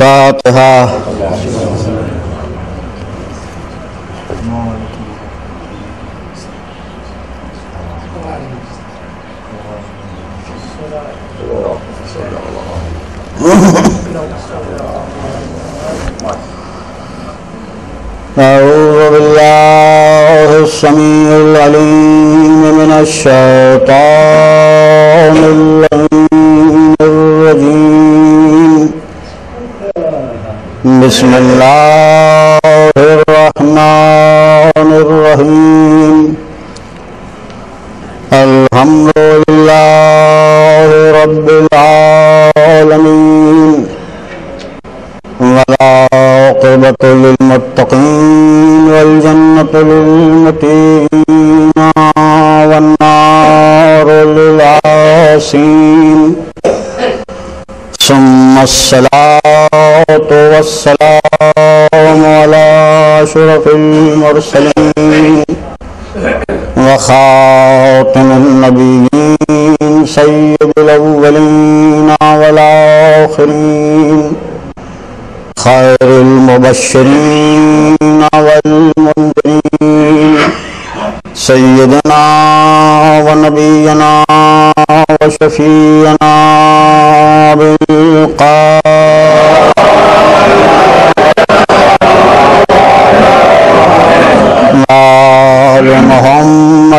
الفاتحة أعوذ بالله السميع العليم من الشيطان بسم الله الرحمن الرحيم. الحمد لله رب العالمين. والعاقبة للمتقين والجنة للمتقين والنار للعاصين ثم الصلاة والسلام أشرف المرسلين وخاتم النبيين سيد الأولين والآخرين خير المبشرين والمنذرين سيدنا ونبينا وشفينا بالقاء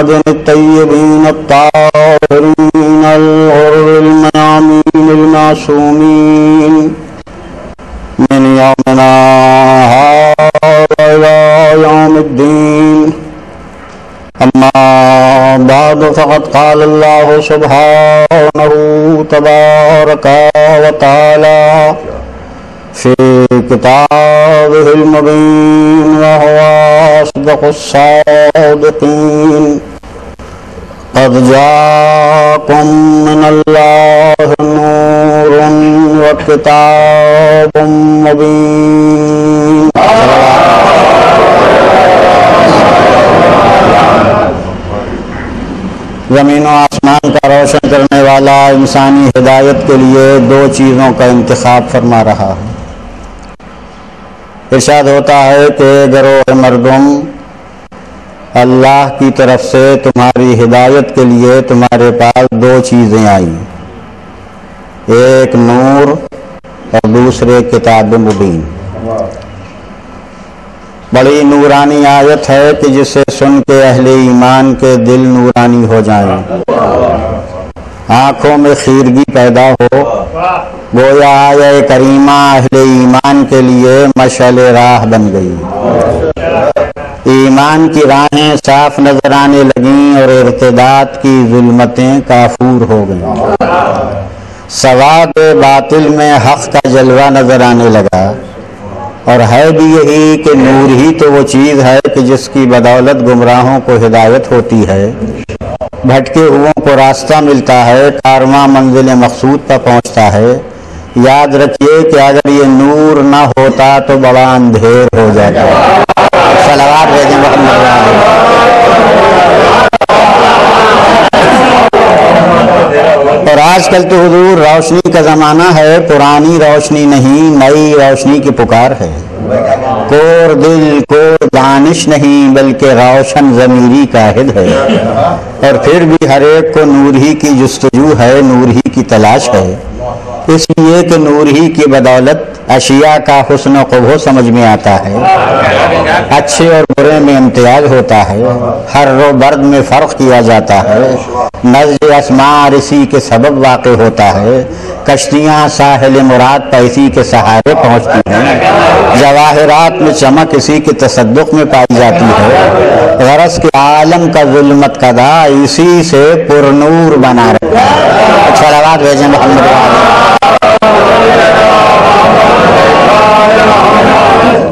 محمد الطيبين الطاهرين الغر الميامين المعصومين. من يومنا هذا إلى يوم الدين. أما بعد فقد قال الله سبحانه تبارك وتعالى في كتابه المبين وهو أصدق الصادقين. قد جاءكم من الله نور وكتاب مبين زمین و آسمان کا روشن کرنے والا انسانی ہدایت کے لیے دو چیزوں کا انتخاب فرما رہا ہے۔ ارشاد ہوتا ہے کہ گروہ مردم اللہ کی طرف سے تمہاری ہدایت کے لیے تمہارے پاس دو چیزیں آئیں۔ ایک نور اور دوسرے کتاب مبین۔ بڑی نورانی آیت ہے کہ جسے سن کے اہل ایمان کے دل نورانی ہو جائیں آنکھوں میں خیرگی پیدا ہو۔ گویا آیا کریمہ اہل ایمان کے لیے مشعل راہ بن گئی۔ ایمان کی راہیں صاف نظر آنے لگیں اور ارتداد کی ظلمتیں کافور ہو گئیں۔ سواد باطل میں حق کا جلوہ نظر آنے لگا اور ہے بھی یہی کہ نور ہی تو وہ چیز ہے کہ جس کی بدولت گمراہوں کو ہدایت ہوتی ہے۔ بھٹکے ہوئوں کو راستہ ملتا ہے، کارواں منزل مقصود پر پہنچتا ہے۔ یاد رکھیے کہ اگر یہ نور نہ ہوتا تو بڑا اندھیر ہو جاتا۔ سلوات بھیجیں محمد اور آج کل تو حضور روشنی کا زمانہ ہے، پرانی روشنی نہیں، نئی روشنی کی پکار ہے۔ کور دل، کور دانش نہیں، بلکہ روشن ضمیری قاہد ہے۔ اور پھر بھی ہر ایک کو نور ہی کی جستجو ہے، نور ہی کی تلاش ہے۔ اس لیے کہ نور ہی کی بدولت اشیاء کا حسن و قبو سمجھ میں آتا ہے۔ اچھے اور برے میں امتیاز ہوتا ہے۔ ہر رو برد میں فرق کیا جاتا ہے۔ نزل اسمار اسی کے سبب واقع ہوتا ہے۔ کشتیاں ساحل مراد پر اسی کے سہارے پہنچتی ہیں۔ جواہرات میں چمک اسی کے تصدق میں پائی جاتی ہے۔ غرض کے عالم کا ظلمت کا دا اسی سے پر نور بنا رکھا ہے۔ اچھا صلوات بھیجیں محمد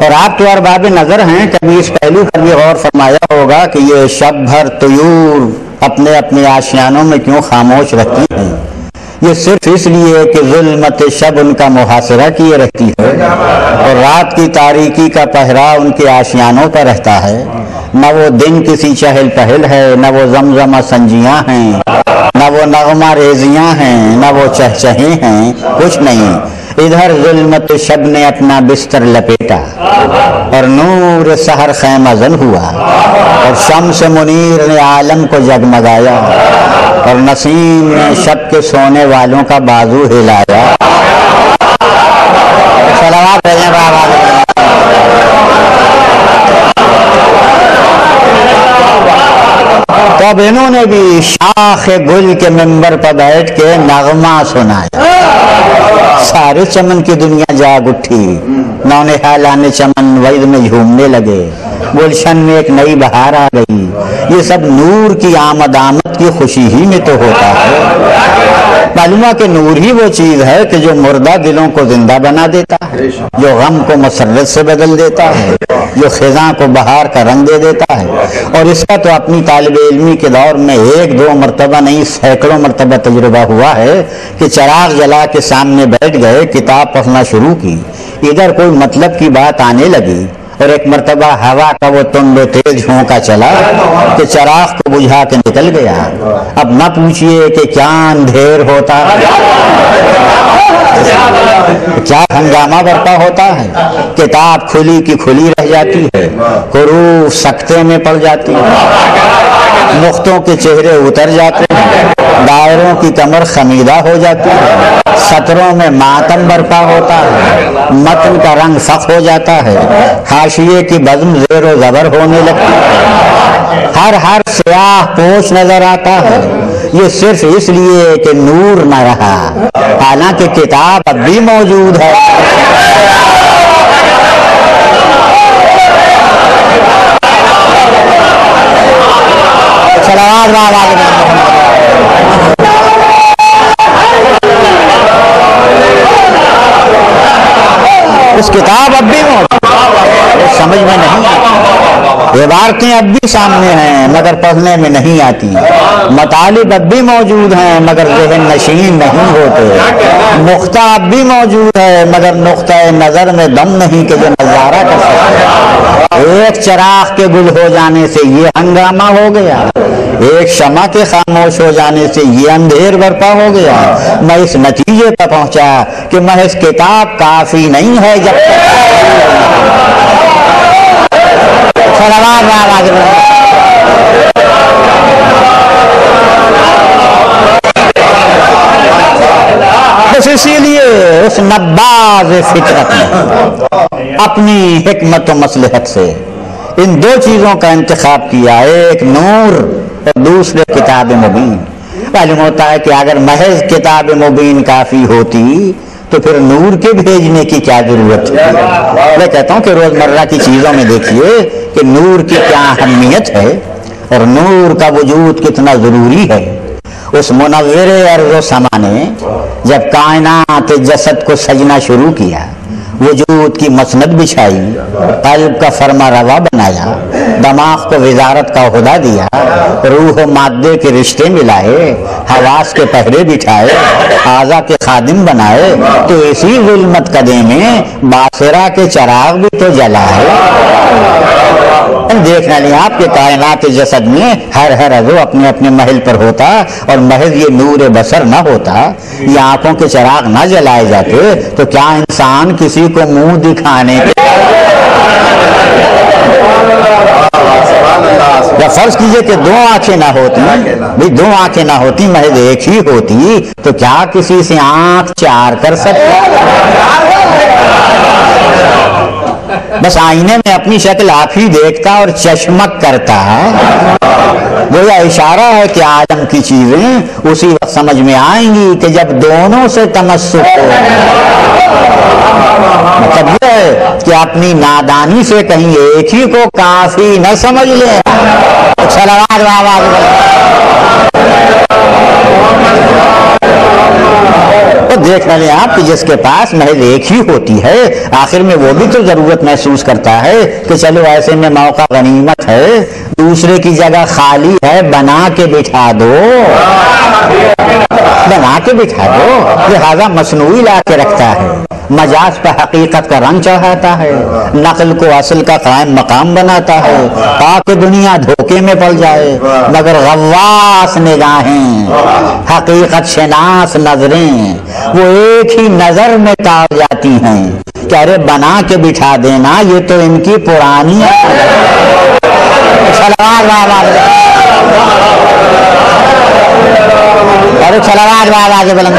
اور آپ تو ارباب نظر ہیں، کبھی اس پہلو پر بھی غور فرمایا ہوگا کہ یہ شب بھر طیور اپنے اپنے آشیانوں میں کیوں خاموش رہتی ہیں؟ یہ صرف اس لیے کہ ظلمت شب ان کا محاصرہ کیے رہتی ہے اور رات کی تاریکی کا پہرا ان کے آشیانوں پر رہتا ہے۔ نہ وہ دن کسی چہل پہل ہے، نہ وہ زمزمہ سنجیاں ہیں، نہ وہ نغمہ ریزیاں ہیں، نہ وہ چہچہیں ہیں، کچھ نہیں۔ ادھر ظلمت شب نے اپنا بستر لپیٹا اور نور سحر خیمہ زن ہوا اور شمس منیر نے عالم کو جگمگایا اور نسیم نے شب کے سونے والوں کا بازو ہلایا صلوات تو اب انہوں نے بھی شاخ گل کے ممبر پر بیٹھ کے نغمہ سنایا۔ سارے چمن کی دنیا جاگ اٹھی۔ نونے حالان چمن وید میں جھومنے لگے۔ گلشن میں ایک نئی بہار آ گئی۔ یہ سب نور کی آمد آمد کی خوشی ہی میں تو ہوتا ہے۔ معلومہ کہ نور ہی وہ چیز ہے کہ جو مردہ دلوں کو زندہ بنا دیتا ہے، جو غم کو مسرت سے بدل دیتا ہے۔ جو خزاں کو بہار کا رنگ دے دیتا ہے۔ اور اس کا تو اپنی طالب علمی کے دور میں ایک دو مرتبہ نہیں، سینکڑوں مرتبہ تجربہ ہوا ہے کہ چراغ جلا کے سامنے بیٹھ گئے، کتاب پڑھنا شروع کی۔ ادھر کوئی مطلب کی بات آنے لگی۔ اور ایک مرتبہ ہوا کا وہ تند و تیز جھونکا چلا کہ چراغ کو بجھا کے نکل گیا۔ اب نہ پوچھئے کہ کیا اندھیر ہوتا کیا ہنگامہ برپا ہوتا ہے۔ کتاب کھلی کی کھلی رہ جاتی ہے۔ حروف سکتے میں پڑ جاتی ہے نقطوں کے چہرے اتر جاتے ہیں۔ دائروں کی کمر خمیدہ ہو جاتی ہے، سطروں میں ماتم برپا ہوتا ہے، متن کا رنگ فخ ہو جاتا ہے، حاشیے کی بزم زیر و زبر ہونے لگتی ہے۔ ہر ہر سیاہ پوش نظر آتا ہے۔ یہ صرف اس لیے کہ نور نہ رہا۔ حالانکہ کتاب اب بھی موجود ہے۔ صلوات بابا اس کتاب اب بھی موجود سمجھ میں نہیں آتی۔ عبارتیں اب بھی سامنے ہیں، مگر پڑھنے میں نہیں آتی۔ مطالب اب بھی موجود ہیں، مگر ذہن نشین نہیں ہوتے۔ نقطہ اب بھی موجود ہے، مگر نقطۂ نظر میں دم نہیں کہ جو نظارہ کر سکتے ایک چراغ کے گل ہو جانے سے یہ ہنگامہ ہو گیا۔ ایک شمع کے خاموش ہو جانے سے یہ اندھیر برپا ہو گیا۔ میں اس نتیجے پر پہنچا کہ محض کتاب کافی نہیں ہے جب تک بس اسی لیے اس نباز فطرت نے اپنی حکمت و مصلحت سے ان دو چیزوں کا انتخاب کیا۔ ایک نور۔ اور دوسرے کتاب مبین۔ معلوم ہوتا ہے کہ اگر محض کتاب مبین کافی ہوتی، تو پھر نور کے بھیجنے کی کیا ضرورت ہے میں کہتا ہوں کہ روزمرہ کی چیزوں میں دیکھیے کہ نور کی کیا اہمیت ہے اور نور کا وجود کتنا ضروری ہے۔ اس منور ارض و سما نے جب کائنات جسد کو سجنا شروع کیا وجود کی مسند بچھائی قلب کا فرما روا بنایا، دماغ کو وزارت کا عہدہ دیا، روح و مادے کے رشتے ملائے، حواس کے پہرے بٹھائے اعضا کے خادم بنائے، تو اسی ظلمت قدے میں باسرا کے چراغ بھی تو جلائے۔ دیکھنا نہیں آپ کے کائنات جسد میں ہر ہر عضو اپنے اپنے محل پر ہوتا اور محض یہ نور بسر نہ ہوتا، یہ آنکھوں کے چراغ نہ جلائے جاتے، تو کیا انسان کسی کو منہ دکھانے کے یا فرض کیجیے کہ دو آنکھیں نہ ہوتی بھی دو آنکھیں نہ ہوتی محض ایک ہی ہوتی، تو کیا کسی سے آنکھ چار کر سکتے بس آئینے میں اپنی شکل آپ ہی دیکھتا اور چشمک کرتا۔ گویا اشارہ ہے کہ عالم کی چیزیں اسی وقت سمجھ میں آئیں گی کہ جب دونوں سے تمسک ہو۔ مطلب یہ ہے کہ اپنی نادانی سے کہیں ایک ہی کو کافی نہ سمجھ لیں۔ اچھا صلوات بابا دیکھ رہے آپ کہ جس کے پاس محض ایک ہی ہوتی ہے، آخر میں وہ بھی تو ضرورت محسوس کرتا ہے کہ چلو ایسے میں موقع غنیمت ہے۔ دوسرے کی جگہ خالی ہے، بنا کے بٹھا دو۔ بنا کے بٹھا دو۔ لہذا مصنوعی لا کے رکھتا ہے۔ مجاز پر حقیقت کا رنگ چڑھاتا ہے۔ نقل کو اصل کا قائم مقام بناتا ہے۔ تاکہ دنیا دھوکے میں پڑ جائے۔ مگر غواس نگاہیں، حقیقت شناس نظریں۔ وہ ایک ہی نظر میں تار جاتی ہیں۔ کہ ارے بنا کے بٹھا دینا، یہ تو ان کی پرانی سلوار بابا ارے کے بلند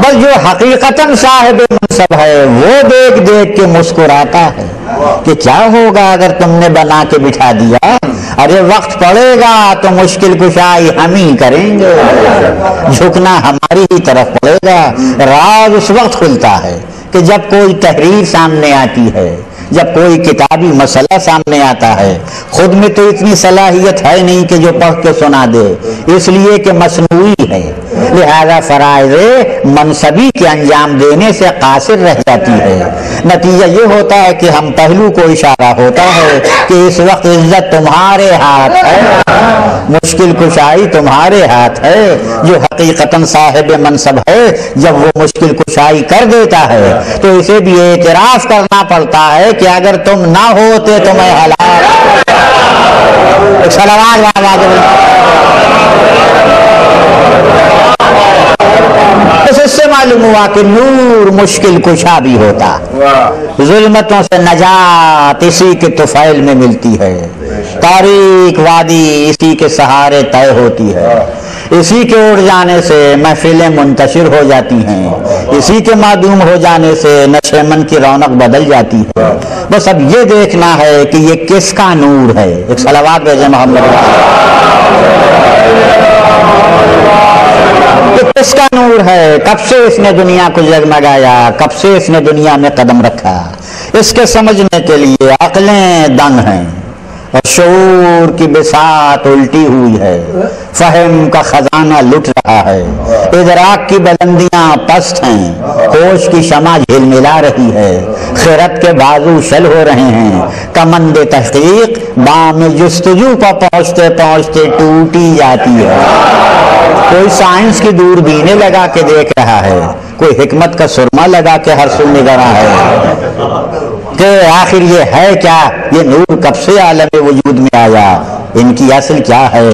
بس جو حقیقت صاحب منصب ہے، وہ دیکھ دیکھ کے مسکراتا ہے کہ کیا ہوگا اگر تم نے بنا کے بٹھا دیا۔ ارے وقت پڑے گا تو مشکل کشائی ہم ہی کریں گے۔ جھکنا ہماری ہی طرف پڑے گا۔ راز اس وقت کھلتا ہے کہ جب کوئی تحریر سامنے آتی ہے، جب کوئی کتابی مسئلہ سامنے آتا ہے۔ خود میں تو اتنی صلاحیت ہے نہیں کہ جو پڑھ کے سنا دے۔ اس لیے کہ مصنوعی ہے۔ لہذا فرائض منصبی کے انجام دینے سے قاصر رہ جاتی ہے۔ نتیجہ یہ ہوتا ہے کہ ہم پہلو کو اشارہ ہوتا ہے کہ اس وقت عزت تمہارے ہاتھ ہے۔ مشکل کشائی تمہارے ہاتھ ہے۔ جو حقیقت صاحب منصب ہے، جب وہ مشکل کشائی کر دیتا ہے، تو اسے بھی اعتراف کرنا پڑتا ہے کہ اگر تم نہ ہوتے تو میں ہلاک۔ سلوات معلوم ہوا کہ نور مشکل کشا بھی ہوتا۔ ظلمتوں سے نجات اسی کے طفیل میں ملتی ہے۔ تاریخ وادی اسی کے سہارے طے ہوتی ہے۔ اسی کے اڑ جانے سے محفلیں منتشر ہو جاتی ہیں۔ اسی کے معدوم ہو جانے سے نشیمن کی رونق بدل جاتی ہے۔ بس اب یہ دیکھنا ہے کہ یہ کس کا نور ہے۔ ایک سلوات بھیجے محمد اس کا نور ہے، کب سے اس نے دنیا کو جگمگایا؟ کب سے اس نے دنیا میں قدم رکھا؟ اس کے سمجھنے کے لیے عقلیں دنگ ہیں۔ اور شعور کی بسات الٹی ہوئی ہے۔ فہم کا خزانہ لٹ رہا ہے۔ ادراک کی بلندیاں پست ہیں۔ ہوش کی شمع جھل ملا رہی ہے۔ خیرت کے بازو شل ہو رہے ہیں۔ کمند تحقیق بام جستجو پر پہنچتے پہنچتے ٹوٹی جاتی ہے۔ کوئی سائنس کی دور بینے لگا کے دیکھ رہا ہے۔ کوئی حکمت کا سرما لگا کے ہر سن نگرا ہے۔ کہ آخر یہ ہے کیا؟ یہ نور کب سے عالم وجود میں آیا؟ ان کی اصل کیا ہے؟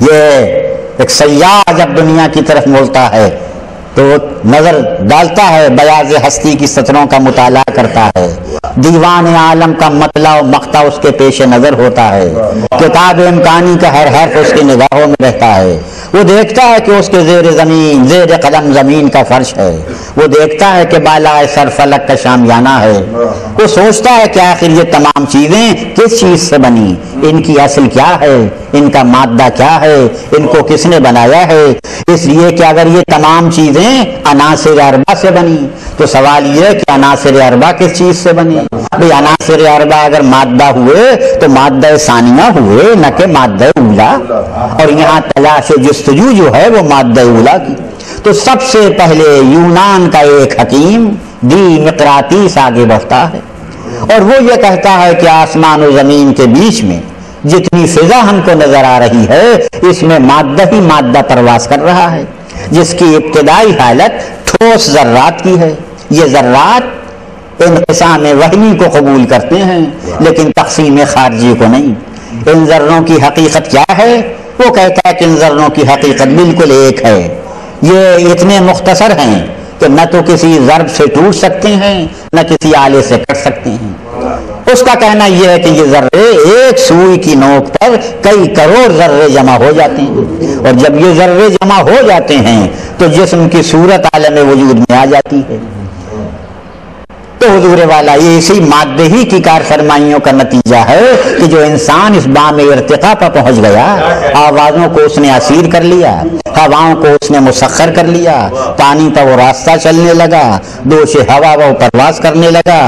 یہ ایک سیاح جب دنیا کی طرف مولتا ہے تو نظر ڈالتا ہے، بیاض ہستی کی سطروں کا مطالعہ کرتا ہے۔ دیوان عالم کا مطلع و مقتا اس کے پیش نظر ہوتا ہے۔ کتاب امکانی کا ہر حرف اس کی نگاہوں میں رہتا ہے۔ وہ دیکھتا ہے کہ اس کے زیر زمین، زیر قدم زمین کا فرش ہے۔ وہ دیکھتا ہے کہ بالا سر فلک کا شامیانہ ہے۔ وہ سوچتا ہے کہ آخر یہ تمام چیزیں کس چیز سے بنی ان کی اصل کیا ہے؟ ان کا مادہ کیا ہے؟ ان کو کس نے بنایا ہے؟ اس لیے کہ اگر یہ تمام چیزیں عناصر اربا سے بنی تو سوال یہ کہ عناصر اربا کس چیز سے بنی بھئی عناصر اربا اگر مادہ ہوئے تو مادہ ثانیہ ہوئے، نہ کہ مادہ اولا۔ اور یہاں تلاش جستجو جو ہے وہ مادہ اولا کی۔ تو سب سے پہلے یونان کا ایک حکیم دی مقراتیس آگے بڑھتا ہے۔ اور وہ یہ کہتا ہے کہ آسمان و زمین کے بیچ میں جتنی فضا ہم کو نظر آ رہی ہے، اس میں مادہ ہی مادہ پرواز کر رہا ہے۔ جس کی ابتدائی حالت ٹھوس ذرات کی ہے۔ یہ ذرات انقسام وہمی کو قبول کرتے ہیں لیکن تقسیم خارجی کو نہیں۔ ان ذروں کی حقیقت کیا ہے؟ وہ کہتا ہے کہ ان ذروں کی حقیقت بالکل ایک ہے۔ یہ اتنے مختصر ہیں کہ نہ تو کسی ضرب سے ٹوٹ سکتے ہیں نہ کسی آلے سے کٹ سکتے ہیں۔ اس کا کہنا یہ ہے کہ یہ ذرے ایک سوئی کی نوک پر کئی کروڑ ذرے جمع ہو جاتے ہیں۔ اور جب یہ ذرے جمع ہو جاتے ہیں تو جسم کی صورت عالم وجود میں آ جاتی ہے۔ تو حضور والا، یہ اسی مادے ہی کی کار فرمائیوں کا نتیجہ ہے کہ جو انسان اس بام ارتقا پر پہنچ گیا، آوازوں کو اس نے اسیر کر لیا، ہواؤں کو اس نے مسخر کر لیا، پانی پر وہ راستہ چلنے لگا، دوش ہوا وہ پرواز کرنے لگا۔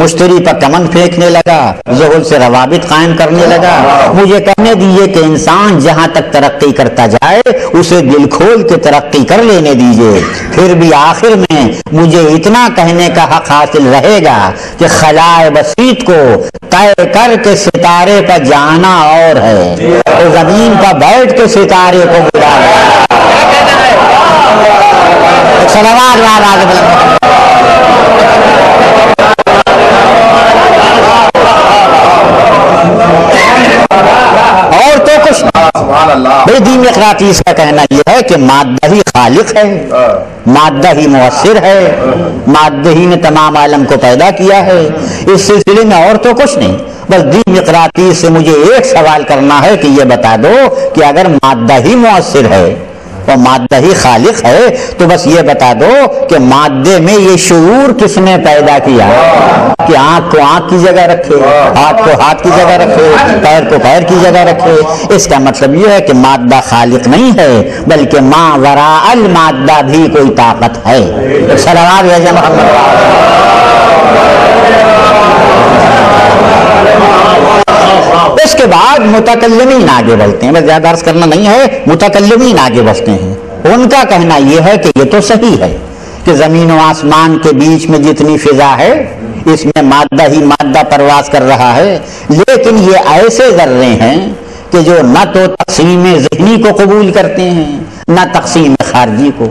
مشتری پر کمن پھینکنے لگا زہل سے روابط قائم کرنے لگا۔ مجھے کہنے دیجیے کہ انسان جہاں تک ترقی کرتا جائے، اسے دل کھول کے ترقی کر لینے دیجیے۔ پھر بھی آخر میں مجھے اتنا کہنے کا حق حاصل رہے گا کہ خلائے بسیط کو طے کر کے ستارے پر جانا اور ہے۔ تو زمین پر بیٹھ کے ستارے کو بلا اقراطیس کا کہنا یہ ہے کہ مادہ ہی خالق ہے مادہ ہی مؤثر ہے مادہ ہی نے تمام عالم کو پیدا کیا ہے۔ اس سلسلے میں اور تو کچھ نہیں بس دین اقراطیس سے مجھے ایک سوال کرنا ہے کہ یہ بتا دو کہ اگر مادہ ہی مؤثر ہے اور مادہ ہی خالق ہے، تو بس یہ بتا دو کہ مادے میں یہ شعور کس نے پیدا کیا؟ کہ آنکھ کو آنکھ کی جگہ رکھے، ہاتھ کو ہاتھ کی جگہ رکھے، پیر کو پیر کی جگہ رکھے۔ اس کا مطلب یہ ہے کہ مادہ خالق نہیں ہے، بلکہ ماں ورا المادہ بھی کوئی طاقت ہے۔ سلوات اس کے بعد متکلمین آگے بڑھتے ہیں۔ بس زیادہ عرض کرنا نہیں ہے، متکلمین آگے بڑھتے ہیں۔ ان کا کہنا یہ ہے کہ یہ تو صحیح ہے کہ زمین و آسمان کے بیچ میں جتنی فضا ہے، اس میں مادہ ہی مادہ پرواز کر رہا ہے۔ لیکن یہ ایسے ذرے ہیں کہ جو نہ تو تقسیم ذہنی کو قبول کرتے ہیں، نہ تقسیم خارجی کو۔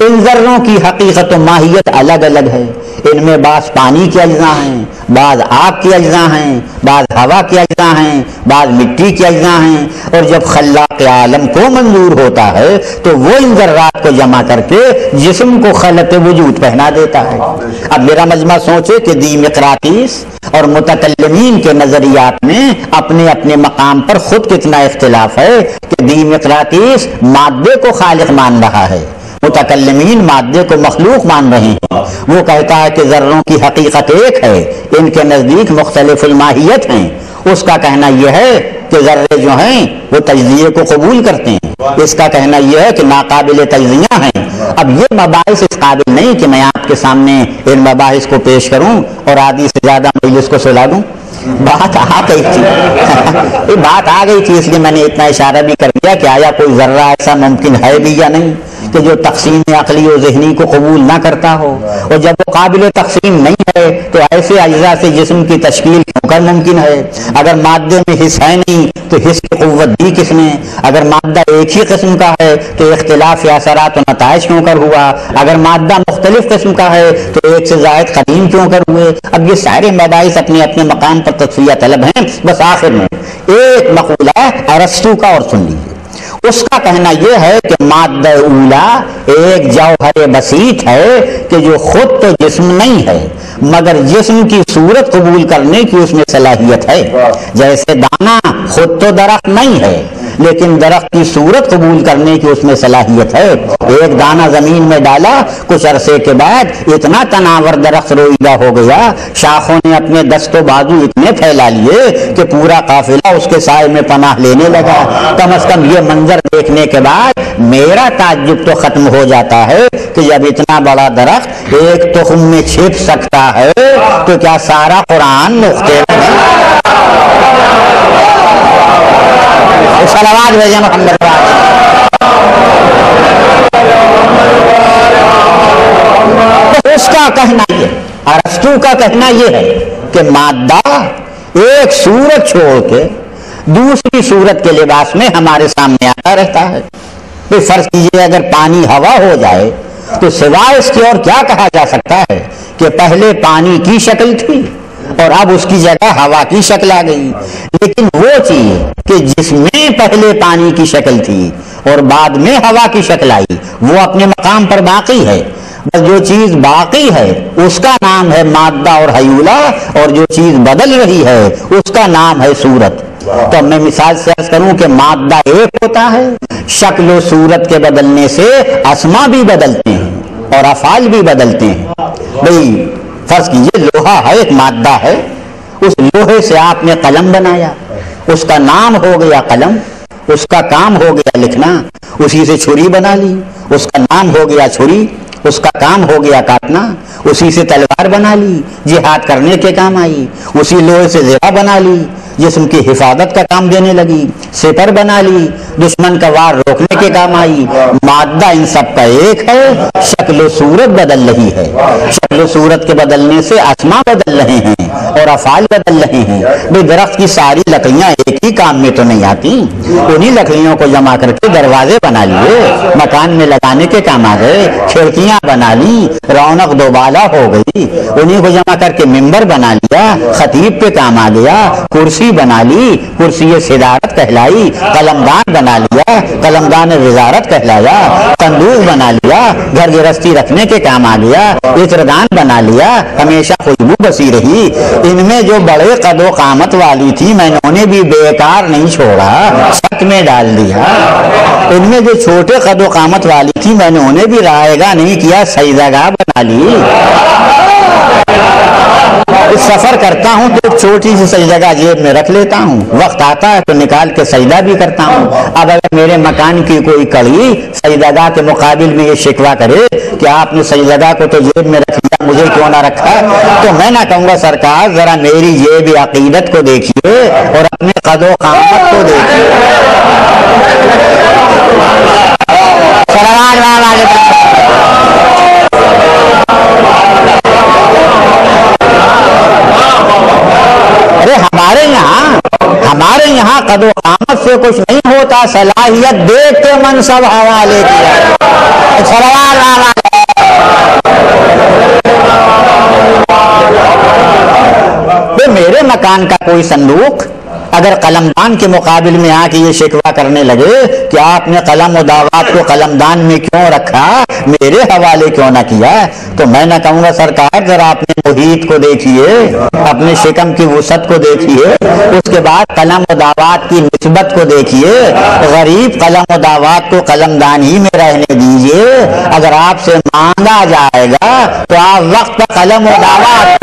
ان ذروں کی حقیقت و ماہیت الگ الگ ہے۔ ان میں بعض پانی کے اجزاء ہیں، بعض آگ کے اجزاء ہیں، بعض ہوا کے اجزاء ہیں، بعض مٹی کے اجزاء ہیں۔ اور جب خلاق عالم کو منظور ہوتا ہے، تو وہ ان ذرات کو جمع کر کے جسم کو خلط وجود پہنا دیتا ہے۔ اب میرا مجمع سوچے کہ دی مقراطیس اور متکلمین کے نظریات میں اپنے اپنے مقام پر خود کتنا اختلاف ہے کہ دی مقراطیس مادے کو خالق مان رہا ہے۔ متکلمین مادے کو مخلوق مان رہے ہیں۔ وہ کہتا ہے کہ ذروں کی حقیقت ایک ہے، ان کے نزدیک مختلف الماہیت ہیں۔ اس کا کہنا یہ ہے کہ ذرے جو ہیں، وہ تجزیے کو قبول کرتے ہیں۔ اس کا کہنا یہ ہے کہ ناقابل تجزیہ ہیں۔ اب یہ مباحث اس قابل نہیں کہ میں آپ کے سامنے ان مباحث کو پیش کروں اور آدھی سے زیادہ مجلس کو سلا دوں۔ بات آ گئی تھی۔ یہ بات آ گئی تھی، اس لیے میں نے اتنا اشارہ بھی کر دیا کہ آیا کوئی ذرہ ایسا ممکن ہے بھی یا نہیں۔ کہ جو تقسیم عقلی و ذہنی کو قبول نہ کرتا ہو اور جب وہ قابل تقسیم نہیں ہے تو ایسے اجزاء سے جسم کی تشکیل کیوں کر ممکن ہے۔ اگر مادے میں حص ہے نہیں تو حص کی قوت دی کس نے؟ اگر مادہ ایک ہی قسم کا ہے تو اختلاف یا اثرات و نتائج کیوں کر ہوا؟ اگر مادہ مختلف قسم کا ہے تو ایک سے زائد قدیم کیوں کر ہوئے؟ اب یہ سارے مباحث اپنے اپنے مقام پر تصفیہ طلب ہیں۔ بس آخر میں ایک مقولہ ارسطو کا اور سن لیجیے اس کا کہنا یہ ہے کہ مادہ اولا ایک جوہر بسیط ہے کہ جو خود تو جسم نہیں ہے مگر جسم کی صورت قبول کرنے کی اس میں صلاحیت ہے۔ جیسے دانا خود تو درخت نہیں ہے لیکن درخت کی صورت قبول کرنے کی اس میں صلاحیت ہے۔ ایک دانہ زمین میں ڈالا، کچھ عرصے کے بعد اتنا تناور درخت روئیدہ ہو گیا۔ شاخوں نے اپنے دست و بازو اتنے پھیلا لیے کہ پورا قافلہ اس کے سائے میں پناہ لینے لگا۔ کم از کم یہ منظر دیکھنے کے بعد میرا تعجب تو ختم ہو جاتا ہے کہ جب اتنا بڑا درخت ایک تخم میں چھپ سکتا ہے تو کیا سارا قرآن نقطے سلوات بھیجیں محمد اس کا کہنا یہ ارسطو کا کہنا یہ ہے کہ مادہ ایک صورت چھوڑ کے دوسری صورت کے لباس میں ہمارے سامنے آتا رہتا ہے۔ پھر فرض کیجیے اگر پانی ہوا ہو جائے، تو سوائے اس کی اور کیا کہا جا سکتا ہے کہ پہلے پانی کی شکل تھی؟ اور اب اس کی جگہ ہوا کی شکل آ گئی۔ لیکن وہ چیز کہ جس میں پہلے پانی کی شکل تھی اور بعد میں ہوا کی شکل آئی، وہ اپنے مقام پر باقی ہے۔ بس جو چیز باقی ہے، اس کا نام ہے مادہ اور حیولہ، اور جو چیز بدل رہی ہے، اس کا نام ہے صورت۔ تو میں مثال سے عرض کروں کہ مادہ ایک ہوتا ہے، شکل و صورت کے بدلنے سے اسما بھی بدلتے ہیں اور افعال بھی بدلتے ہیں۔ بھئی فرض کیجیے لوہا ہے ایک مادہ ہے، اس لوہے سے آپ نے قلم بنایا، اس کا نام ہو گیا قلم، اس کا کام ہو گیا لکھنا، اسی سے چھری بنا لی، اس کا نام ہو گیا چھری، اس کا کام ہو گیا کاٹنا، اسی سے تلوار بنا لی، جہاد کرنے کے کام آئی، اسی لوہے سے زیرہ بنا لی جسم کی حفاظت کا کام دینے لگی، سپر بنا لی، دشمن کا وار روکنے کے کام آئی۔ مادہ ان سب کا ایک ہے، شکل و صورت بدل رہی ہے۔ شکل و صورت کے بدلنے سے آسماں بدل رہے ہیں اور افعال بدل رہے ہیں۔ بھئی درخت کی ساری لکڑیاں ایک ہی کام میں تو نہیں آتی انہی لکڑیوں کو جمع کر کے دروازے بنا لیے۔ مکان میں لگانے کے کام آ گئے، کھڑکیاں بنا لی، رونق دوبالا ہو گئی۔ انہی کو جمع کر کے ممبر بنا لیا، خطیب پہ کام آ گیا، کرسی بنا لی، کرسی صدارت کہلائی قلمدان بنا لیا قلمدان وزارت کہلایا، تندور بنا لیا گھر گرستی رکھنے کے کام آ گیا عطردان بنا لیا، ہمیشہ خوشبو بسی رہی۔ ان میں جو بڑے قد و قامت والی تھی، میں نے انہیں بھی بیکار نہیں چھوڑا شک میں ڈال دیا۔ ان میں جو چھوٹے قد و قامت والی تھی، میں نے انہیں بھی رائے گا نہیں کیا سجدہ بنا لی۔ سفر کرتا ہوں تو چھوٹی سی سجدہ جیب میں رکھ لیتا ہوں۔ وقت آتا ہے تو نکال کے سجدہ بھی کرتا ہوں۔ اب اگر میرے مکان کی کوئی کڑی سجدہ کے مقابل میں یہ شکوا کرے کہ آپ نے سجدہ کو تو جیب میں رکھ لیا، مجھے کیوں نہ رکھا؟ تو میں نہ کہوں گا، سرکار، ذرا میری جیب عقیدت کو دیکھیے اور اپنے قد و قامت کو دیکھیے۔ سے کچھ نہیں ہوتا، صلاحیت دیکھ کے منصب حوالے کیا۔ میرے مکان کا کوئی صندوق اگر قلمدان کے مقابل میں آ کے یہ شکوا کرنے لگے کہ آپ نے قلم و دعوات کو قلمدان میں کیوں رکھا؟ میرے حوالے کیوں نہ کیا؟ تو میں نہ کہوں گا، سرکار ذرا اپنے محیط کو دیکھیے، اپنے شکم کی وسعت کو دیکھیے، اس کے بعد قلم و دعوات کی نسبت کو دیکھیے۔ غریب قلم و دعوات کو قلمدان ہی میں رہنے دیجیے۔ اگر آپ سے مانگا جائے گا تو آپ وقت پر قلم و دعوات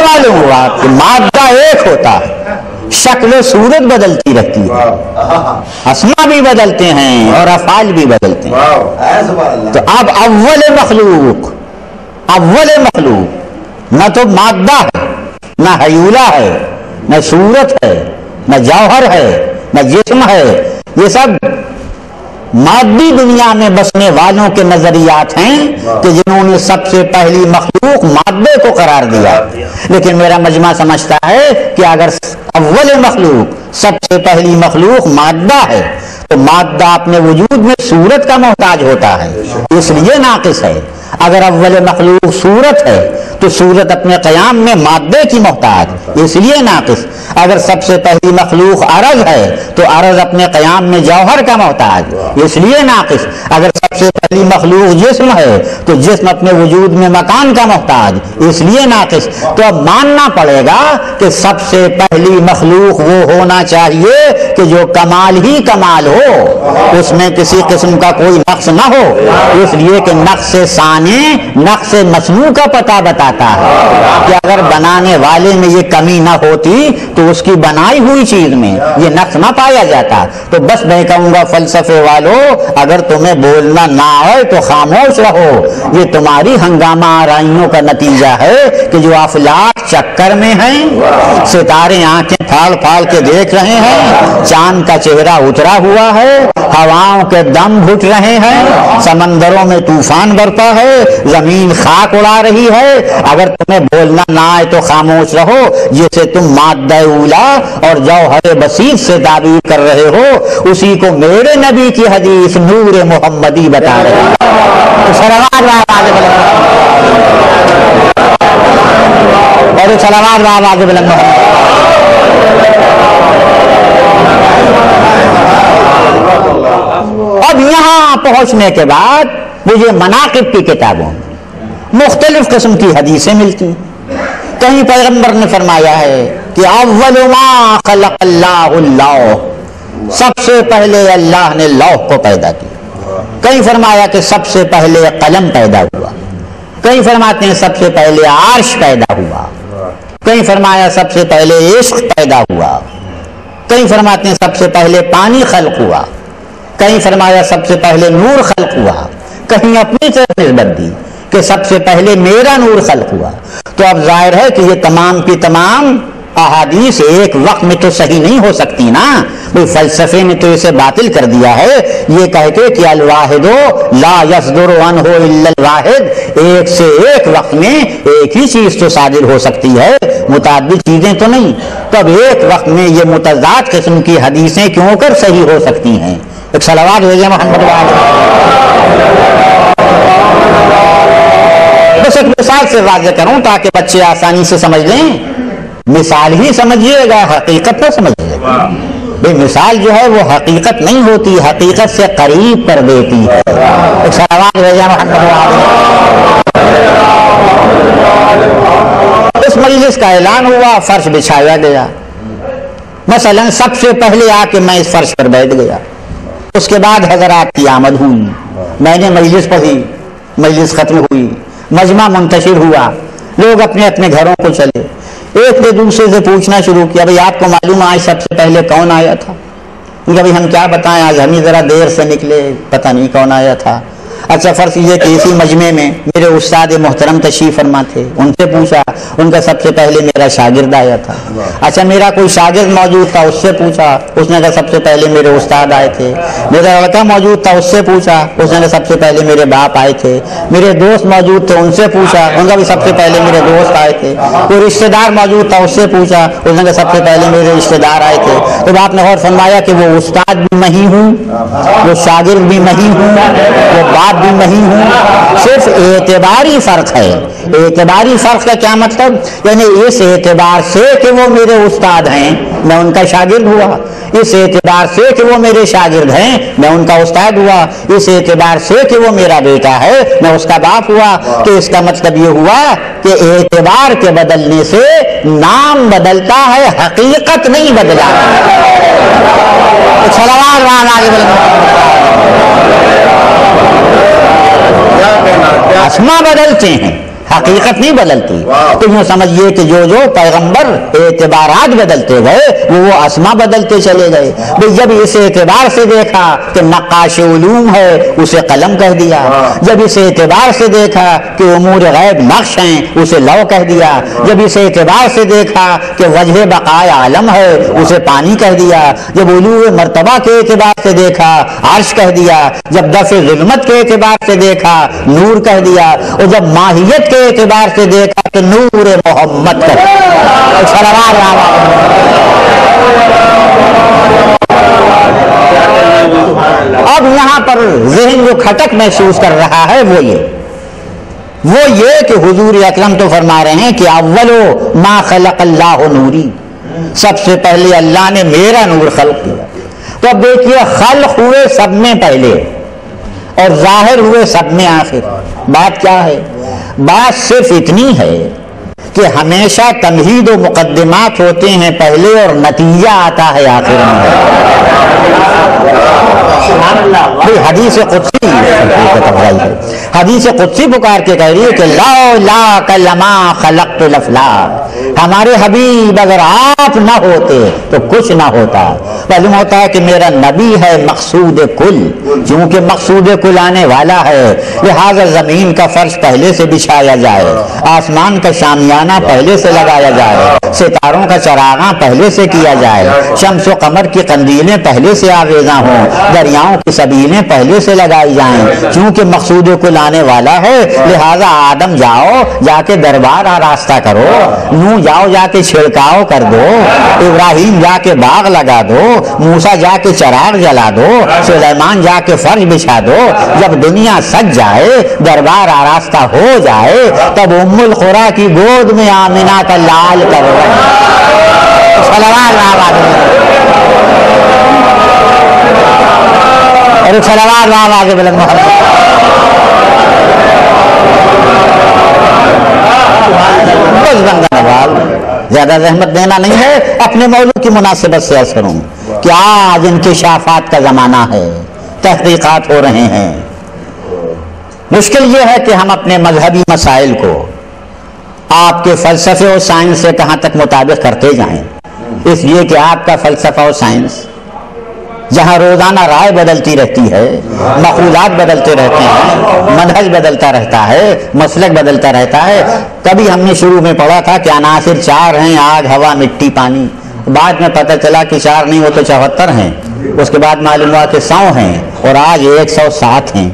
معلوم ہوا کہ مادہ ایک ہوتا ہے، شکل و صورت بدلتی رہتی ہے۔ اسما بھی بدلتے ہیں اور افعال بھی بدلتے ہیں۔ تو اب اول مخلوق اول مخلوق نہ تو مادہ ہے، نہ حیولہ ہے، نہ صورت ہے، نہ جوہر ہے، نہ جسم ہے۔ یہ سب مادی دنیا میں بسنے والوں کے نظریات ہیں کہ جنہوں نے سب سے پہلی مخلوق مادے کو قرار دیا۔ لیکن میرا مجمع سمجھتا ہے کہ اگر اول مخلوق سب سے پہلی مخلوق مادہ ہے تو مادہ اپنے وجود میں صورت کا محتاج ہوتا ہے۔ اس لیے ناقص ہے۔ اگر اول مخلوق صورت ہے، تو صورت اپنے قیام میں مادے کی محتاج، اس لیے ناقص۔ اگر سب سے پہلی مخلوق عرض ہے، تو عرض اپنے قیام میں جوہر کا محتاج، اس لیے ناقص۔ اگر سے پہلی مخلوق جسم ہے تو جسم اپنے وجود میں مکان کا محتاج، اس لیے ناقص۔ تو اب ماننا پڑے گا کہ سب سے پہلی مخلوق وہ ہونا چاہیے کہ جو کمال ہی کمال ہو، اس میں کسی قسم کا کوئی نقص نہ ہو۔ اس لیے کہ نقص ثانی، نقص مصنوع کا پتہ بتاتا ہے۔ کہ اگر بنانے والے میں یہ کمی نہ ہوتی تو اس کی بنائی ہوئی چیز میں یہ نقص نہ پایا جاتا۔ تو بس میں کہوں گا، فلسفے والوں اگر تمہیں بولنا نہ آئے تو خاموش رہو۔ یہ تمہاری ہنگامہ آرائیوں کا نتیجہ ہے کہ جو افلاق چکر میں ہیں، ستارے آنکھیں پھاڑ پھاڑ کے دیکھ رہے ہیں، چاند کا چہرہ اترا ہوا ہے، ہواؤں کے دم گھٹ رہے ہیں، سمندروں میں طوفان برپا ہے، زمین خاک اڑا رہی ہے۔ اگر تمہیں بولنا نہ آئے تو خاموش رہو۔ جسے تم مادہ اولا اور جوہر بسیط سے تعبیر کر رہے ہو، اسی کو میرے نبی کی حدیث نور محمدی بتا رہے تو سلوات باب آگے بلند اور سلوات باب آگے بلند اب یہاں پہنچنے کے بعد مجھے مناقب کی کتابوں میں مختلف قسم کی حدیثیں ملتی ہیں۔ کہیں پیغمبر نے فرمایا ہے کہ اول ما خلق اللہ اللہ، سب سے پہلے اللہ نے لوح کو پیدا کیا۔ کہیں فرمایا کہ سب سے پہلے قلم پیدا ہوا۔ کہیں فرماتے ہیں سب سے پہلے عرش پیدا ہوا۔ کہیں فرمایا سب سے پہلے عشق پیدا ہوا۔ کہیں فرماتے ہیں سب سے پہلے پانی خلق ہوا۔ کہیں فرمایا سب سے پہلے نور خلق ہوا۔ کہیں اپنی طرف نسبت دی کہ سب سے پہلے میرا نور خلق ہوا۔ تو اب ظاہر ہے کہ یہ تمام کی تمام احادیث ایک وقت میں تو صحیح نہیں ہو سکتی نا۔ فلسفے نے تو اسے باطل کر دیا ہے۔ یہ کہہ کے کہ الواحد لا یصدر عنہ الا الواحد۔ ایک سے ایک وقت میں ایک ہی چیز تو صادر ہو سکتی ہے۔ متعدد چیزیں تو نہیں۔ تب ایک وقت میں یہ متضاد قسم کی حدیثیں کیوں کر صحیح ہو سکتی ہیں؟ ایک سلوات بھیجے محمد بس ایک مثال سے واضح کروں تاکہ بچے آسانی سے سمجھ لیں۔ مثال ہی سمجھیے گا حقیقت نہ سمجھیے گا۔ بھائی مثال جو ہے وہ حقیقت نہیں ہوتی حقیقت سے قریب کر دیتی۔ ہے ایک اس مجلس کا اعلان ہوا فرش بچھایا گیا۔ مثلا سب سے پہلے آ کے میں اس فرش پر بیٹھ گیا۔ اس کے بعد حضرات کی آمد ہوئی۔ میں نے مجلس پڑھی مجلس ختم ہوئی۔ مجمع منتشر ہوا۔ لوگ اپنے اپنے گھروں کو چلے۔ ایک نے دوسرے سے پوچھنا شروع کیا بھائی آپ کو معلوم آج سب سے پہلے کون آیا تھا؟ بھائی ہم کیا بتائیں، آج ہم ہی ذرا دیر سے نکلے، پتہ نہیں کون آیا تھا۔ اچھا فرض یہ کہ اسی مجمع میں میرے استاد محترم تشریف فرما تھے ان سے پوچھا ان کا سب سے پہلے میرا شاگرد آیا تھا۔ اچھا میرا کوئی شاگرد موجود تھا اس سے پوچھا اس نے کہا سب سے پہلے میرے استاد آئے تھے۔ میرا لڑکا موجود تھا اس سے پوچھا اس نے کہا سب سے پہلے میرے باپ آئے تھے۔ میرے دوست موجود تھے ان سے پوچھا ان کا بھی سب سے پہلے میرے دوست آئے تھے۔ کوئی رشتے دار موجود تھا اس سے پوچھا اس نے کہا سب سے پہلے میرے رشتے دار آئے تھے۔ تو آپ نے غور فرمایا کہ وہ استاد بھی میں ہی ہوں وہ شاگرد بھی میں ہی ہوں وہ باپ بھی میں ہی ہوں۔ صرف اعتباری فرق ہے۔ اعتباری فرق کا کیا مطلب؟ یعنی اس اعتبار سے کہ وہ میرے استاد ہیں، میں ان کا شاگرد ہوا۔ اس اعتبار سے کہ وہ میرے شاگرد ہیں، میں ان کا استاد ہوا۔ اس اعتبار سے کہ وہ میرا بیٹا ہے، میں اس کا باپ ہوا۔ تو اس کا مطلب یہ ہوا کہ اعتبار کے بدلنے سے نام بدلتا ہے، حقیقت نہیں بدلا سلوار آگے اسما بدلتے ہیں حقیقت نہیں بدلتی۔ تو یوں سمجھیے کہ جو جو پیغمبر اعتبارات بدلتے گئے وہ وہ اسما بدلتے چلے گئے۔ بھئی جب اس اعتبار سے دیکھا کہ نقاش علوم ہے اسے قلم کہہ دیا۔ جب اس اعتبار سے دیکھا کہ امور غیب نقش ہیں اسے لو کہہ دیا۔ جب اس اعتبار سے دیکھا کہ وجہ بقائے عالم ہے اسے پانی کہہ دیا۔ جب علو مرتبہ کے اعتبار سے دیکھا عرش کہہ دیا۔ جب دفع ظلمت کے اعتبار سے دیکھا نور کہہ دیا۔ اور جب ماہیت کے اعتبار سے دیکھا کہ نور محمد کر اب یہاں پر ذہن جو کھٹک محسوس کر رہا ہے وہ یہ۔ وہ یہ کہ حضور اکرم تو فرما رہے ہیں کہ اولو ما خلق اللہ نوری۔ سب سے پہلے اللہ نے میرا نور خلق کیا۔ تو اب دیکھیے خلق ہوئے سب میں پہلے۔ اور ظاہر ہوئے سب میں آخر۔ بات کیا ہے؟ بات صرف اتنی ہے کہ ہمیشہ تمہید و مقدمات ہوتے ہیں پہلے اور نتیجہ آتا ہے آخر میں۔ حدیث قدسی۔ حدیث قدسی پکار کے کہہ رہی ہے کہ لا لا کلما خلقت الافلاق۔ ہمارے حبیب اگر آپ نہ ہوتے تو کچھ نہ ہوتا۔ معلوم ہوتا ہے کہ میرا نبی ہے مقصود کل۔ چونکہ مقصود کل آنے والا ہے، لہذا زمین کا فرش پہلے سے بچھایا جائے، آسمان کا شامیانہ پہلے سے لگایا جائے، ستاروں کا چراغاں پہلے سے کیا جائے، شمس و قمر کی قندیلیں پہلے سے آویزاں ہوں، دریاؤں کی سبیلیں پہلے سے لگائی جائیں۔ چونکہ مقصود کل آنے والا ہے، لہذا آدم جاؤ، جا کے دربار راستہ کرو نو جاؤ، جا کے چھڑکاؤ کر دو، ابراہیم جا کے باغ لگا دو موسا جا کے چراغ جلا دو، سلیمان جا کے فرش بچھا دو، جب دنیا سج جائے، دربار آراستہ ہو جائے، تب ام الخرا کی گود میں آمینہ کا لال کر اور سلوار رام آگے بلند محمد بس بندہ نوال زیادہ زحمت دینا نہیں ہے اپنے موضوع کی مناسبت سے عرض کروں کہ آج انکشافات کا زمانہ ہے تحقیقات ہو رہے ہیں مشکل یہ ہے کہ ہم اپنے مذہبی مسائل کو آپ کے فلسفے اور سائنس سے کہاں تک مطابق کرتے جائیں اس لیے کہ آپ کا فلسفہ اور سائنس جہاں روزانہ رائے بدلتی رہتی ہے، مقولات بدلتے رہتے ہیں، منہج بدلتا رہتا ہے، مسلک بدلتا رہتا ہے۔ کبھی ہم نے شروع میں پڑھا تھا کہ عناصر چار ہیں، آگ، ہوا، مٹی، پانی۔ بعد میں پتہ چلا کہ چار نہیں، وہ تو چوہتر ہیں۔ اس کے بعد معلوم ہوا کہ سو ہیں اور آج ایک سو سات ہیں۔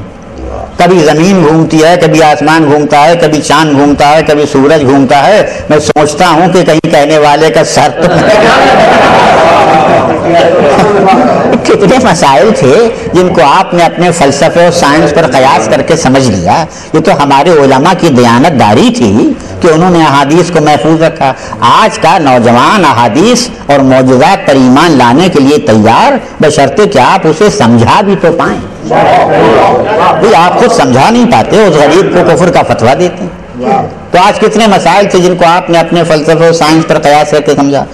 کبھی زمین گھومتی ہے، کبھی آسمان گھومتا ہے، کبھی چاند گھومتا ہے، کبھی سورج گھومتا ہے۔ میں سوچتا ہوں کہ کہیں کہنے والے کا سر تو کتنے مسائل تھے جن کو آپ نے اپنے فلسفے اور سائنس پر قیاس کر کے سمجھ لیا۔ یہ تو ہمارے علماء کی دیانت داری تھی کہ انہوں نے احادیث کو محفوظ رکھا۔ آج کا نوجوان احادیث اور موجودات پر ایمان لانے کے لیے تیار، بشرطے کہ آپ اسے سمجھا بھی تو پائیں۔ آپ خود سمجھا نہیں پاتے، اس غریب کو کفر کا فتوا دیتے تو آج کتنے مسائل تھے جن کو آپ نے اپنے فلسفے اور سائنس پر قیاس کر کے سمجھا۔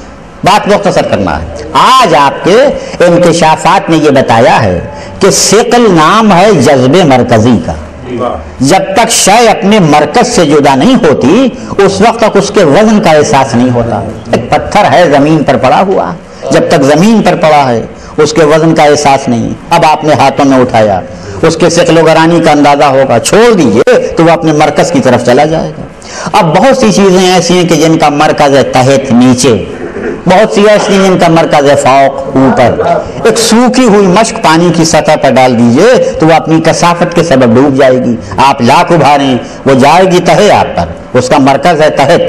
بات مختصر کرنا ہے۔ آج آپ کے انکشافات نے یہ بتایا ہے کہ سیکل نام ہے جذب مرکزی کا۔ جب تک شے اپنے مرکز سے جدا نہیں ہوتی، اس وقت تک اس کے وزن کا احساس نہیں ہوتا۔ ایک پتھر ہے زمین پر پڑا ہوا۔ جب تک زمین پر پڑا ہے، اس کے وزن کا احساس نہیں۔ اب آپ نے ہاتھوں میں اٹھایا۔ اس کے سکل و گرانی کا اندازہ ہوگا۔ چھوڑ دیجیے تو وہ اپنے مرکز کی طرف چلا جائے گا۔ اب بہت سی چیزیں ایسی ہیں کہ جن کا مرکز ہے تحت نیچے۔ بہت سی ایسی ہیں کا مرکز ہے فوق اوپر۔ ایک سوکھی ہوئی مشق پانی کی سطح پر ڈال دیجیے تو وہ اپنی کثافت کے سبب ڈوب جائے گی۔ آپ لاکھ ابھاریں، وہ جائے گی تہے آپ پر۔ اس کا مرکز ہے تحت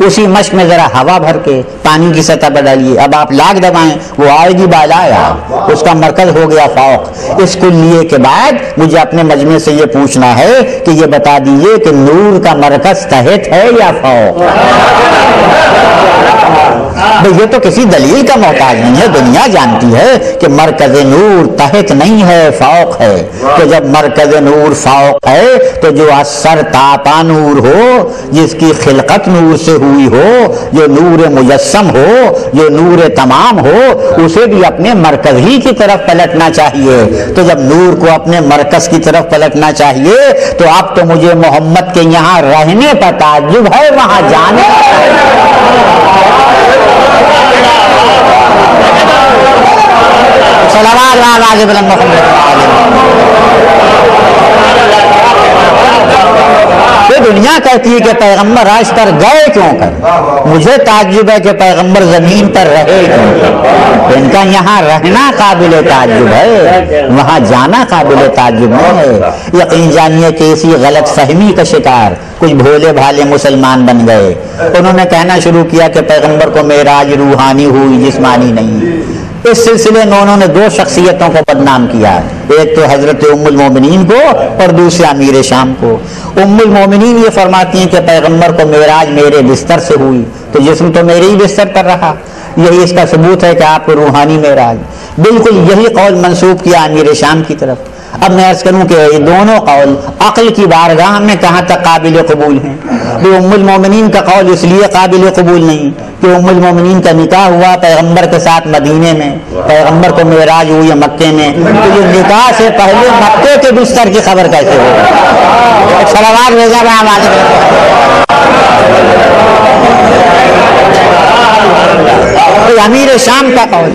اسی مشق میں ذرا ہوا بھر کے پانی کی سطح پر ڈالیے۔ اب آپ لاکھ دبائیں، وہ آئے گی بالایا اس کا مرکز ہو گیا فوق۔ اس کلیے کے بعد مجھے اپنے مجمع سے یہ پوچھنا ہے کہ یہ بتا دیجیے کہ نور کا مرکز تحت ہے یا فوق؟ یہ تو کسی دلیل کا محتاج نہیں ہے دنیا جانتی ہے کہ مرکز نور تحت نہیں ہے فوق ہے۔ تو جب مرکز نور فوق ہے تو جو اثر تاپا نور ہو جس کی خلقت نور سے ہوئی ہو جو نور مجسم ہو جو نور تمام ہو اسے بھی اپنے مرکز ہی کی طرف پلٹنا چاہیے۔ تو جب نور کو اپنے مرکز کی طرف پلٹنا چاہیے تو اب تو مجھے محمد کے یہاں رہنے پر تعجب ہے وہاں جانے Salawat wa ala Muhammad دنیا کہتی ہے کہ پیغمبر آج کر گئے کیوں کر؟ مجھے تعجب ہے کہ پیغمبر زمین پر رہے کیوں ان کا یہاں رہنا قابل تعجب ہے، وہاں جانا قابل تعجب نہیں ہے۔ یقین جانیے کہ اسی غلط فہمی کا شکار کچھ بھولے بھالے مسلمان بن گئے۔ انہوں نے کہنا شروع کیا کہ پیغمبر کو میراج روحانی ہوئی جسمانی نہیں۔ اس سلسلے میں انہوں نے دو شخصیتوں کو بدنام کیا ایک تو حضرت ام المومنین کو اور دوسرے امیر شام کو۔ ام المومنین یہ فرماتی ہیں کہ پیغمبر کو معراج میرے بستر سے ہوئی، تو جسم تو میرے ہی بستر پر رہا۔ یہی اس کا ثبوت ہے کہ آپ کو روحانی معراج۔ بالکل یہی قول منسوخ کیا امیر شام کی طرف۔ اب میں عرض کروں کہ یہ دونوں قول عقل کی بارگاہ میں کہاں تک قابل قبول ہیں۔ ام المومنین کا قول اس لیے قابل قبول نہیں کہ ام المومنین کا نکاح ہوا پیغمبر کے ساتھ مدینے میں، پیغمبر کو معراج ہوئی ہے مکے میں۔ تو یہ نکاح سے پہلے مکے کے بستر کی خبر کیسے ہو سلوار بھیجا امیر شام کا قول،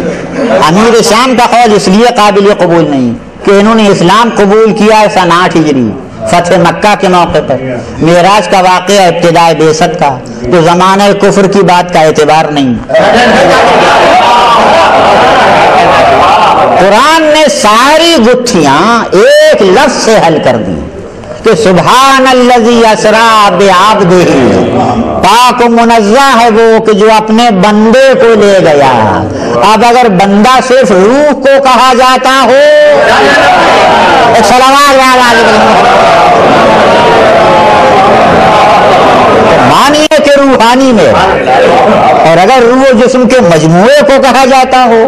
امیر شام کا قول اس لیے قابل قبول نہیں۔ کہ انہوں نے اسلام قبول کیا سن آٹھ ہجری، فتح مکہ کے موقع پر۔ معراج کا واقعہ ابتداء بیست کا۔ تو زمانہ کفر کی بات کا اعتبار نہیں۔ قرآن نے ساری گتھیاں ایک لفظ سے حل کر دی۔ کہ سبحان الذي اسرا بعبده پاک منزہ ہے وہ کہ جو اپنے بندے کو لے گیا۔ اب اگر بندہ صرف روح کو کہا جاتا ہو۔ مانیے کہ روحانی میں۔ اور اگر روح و جسم کے مجموعے کو کہا جاتا ہو،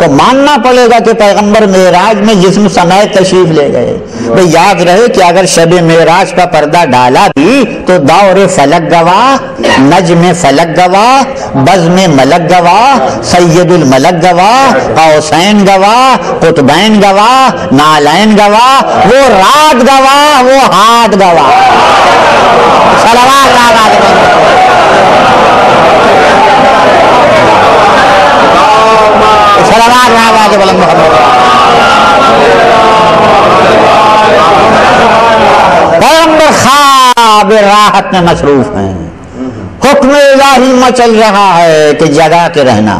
تو ماننا پڑے گا کہ پیغمبر معراج میں جسم سمیت تشریف لے گئے۔ بھئی یاد رہے کہ اگر شب معراج کا پردہ ڈالا بھی تو دور فلک گواہ، نجم فلک گواہ بز میں ملک گواہ، سید الملک گواہ قوسین گواہ، قطبین گواہ، نالین گواہ، وہ رات گواہ، وہ ہاتھ گواہ۔ صلوات اللہ صلوات پیغمبر خواب راحت میں مصروف ہیں۔ حکم الہی مچل رہا ہے کہ جگہ کے رہنا۔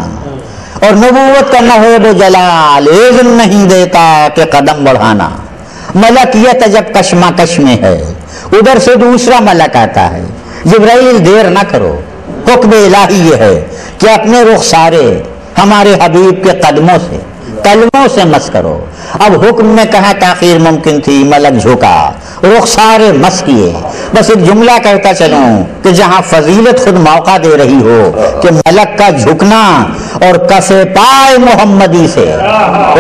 اور نبوت کا نہوب جلال اذن نہیں دیتا کہ قدم بڑھانا۔ ملکیت جب کشمہ کش میں ہے۔ ادھر سے دوسرا ملک آتا ہے۔ جبرائیل دیر نہ کرو۔ حکم الہی یہ ہے کہ اپنے رخ سارے ہمارے حبیب کے قدموں سے۔ کلموں سے مس کرو۔ اب حکم میں کہاں تاخیر ممکن تھی؟ ملک جھکا۔ رخسار مس کیے۔ بس ایک جملہ کہتا چلوں کہ جہاں فضیلت خود موقع دے رہی ہو کہ ملک کا جھکنا اور کفے پائے محمدی سے۔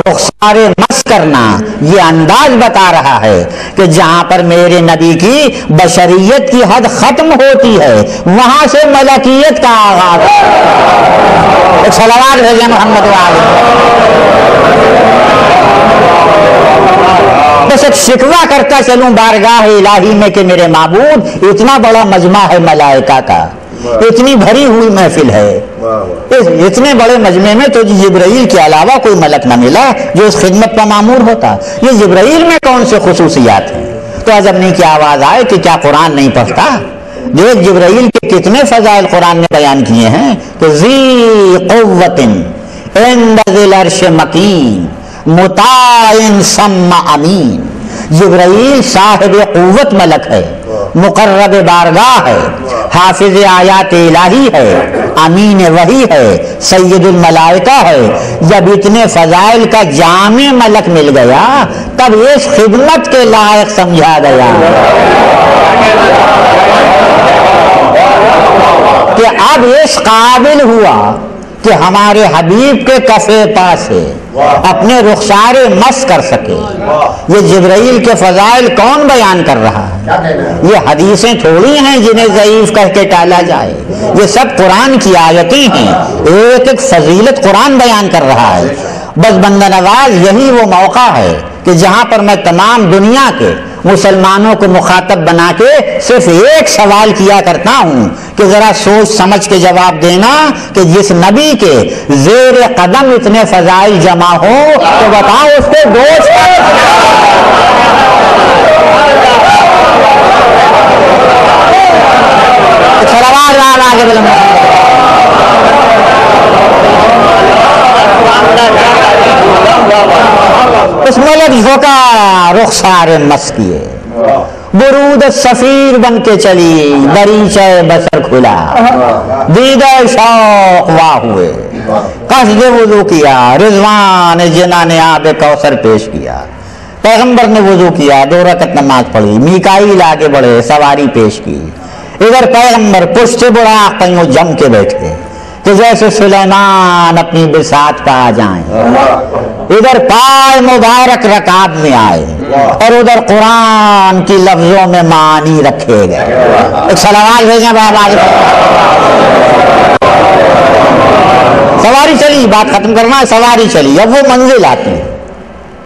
رخسار مس کرنا یہ انداز بتا رہا ہے کہ جہاں پر میرے نبی کی بشریت کی حد ختم ہوتی ہے، وہاں سے ملکیت کا آغاز۔ ایک صلوات بھیجیں محمد والے بس ایک شکوہ کرتا چلوں بارگاہ الہی میں کہ میرے معبود اتنا بڑا مجمع ہے ملائکہ کا۔ اتنی بھری ہوئی محفل ہے۔ اتنے بڑے مجمع میں تو جبرائیل کے علاوہ کوئی ملک نہ ملا جو اس خدمت کا معمور ہوتا۔ یہ جبرائیل میں کون سے خصوصیات ہیں؟ تو عجب نہیں کی آواز آئے کہ کیا قرآن نہیں پڑھتا؟ دیکھ جبرائیل کے کتنے فضائل قرآن نے بیان کیے ہیں کہ ذی قوت عند ذی العرش مکین متعین سم امین۔ جبرائیل صاحب قوت ملک ہے، مقرب بارگاہ ہے، حافظ آیات الہی ہے، امین وحی ہے، سید الملائکہ ہے۔ جب اتنے فضائل کا جامع ملک مل گیا، تب اس خدمت کے لائق سمجھا گیا۔ کہ اب اس قابل ہوا۔ کہ ہمارے حبیب کے کفے پاس سے اپنے رخسار مس کر سکے۔ یہ جبرائیل کے فضائل کون بیان کر رہا ہے؟ یہ حدیثیں تھوڑی ہیں جنہیں ضعیف کہہ کے ٹالا جائے۔ یہ سب قرآن کی آیتیں ہیں۔ ایک ایک فضیلت قرآن بیان کر رہا ہے۔ بس بندہ نواز یہی وہ موقع ہے کہ جہاں پر میں تمام دنیا کے مسلمانوں کو مخاطب بنا کے صرف ایک سوال کیا کرتا ہوں کہ ذرا سوچ سمجھ کے جواب دینا کہ جس نبی کے زیر قدم اتنے فضائل جمع ہو تو بتاؤ اس کو دوست اس ملک جھوکا رخسار مس کیے برود سفیر بن کے چلی دریچہ بسر کھلا۔ دیدہ شوق واہ ہوئے۔ قصد وضو کیا، رضوان جنا نے آب کوثر پیش کیا۔ پیغمبر نے وضو کیا، دو رکعت نماز پڑھی، میکائیل آگے بڑھے، سواری پیش کی۔ ادھر پیغمبر پشت بڑا کہیں جم کے بیٹھے۔ کہ جیسے سلیمان اپنی بساط پہ آ جائیں۔ ادھر پائے مبارک رکاب میں آئے اور ادھر قرآن کی لفظوں میں معنی رکھے گئے۔ ایک سلوات بھیجیں بابا جی۔ سواری چلی، بات ختم کرنا ہے، سواری چلی۔ اب وہ منزل آتی ہے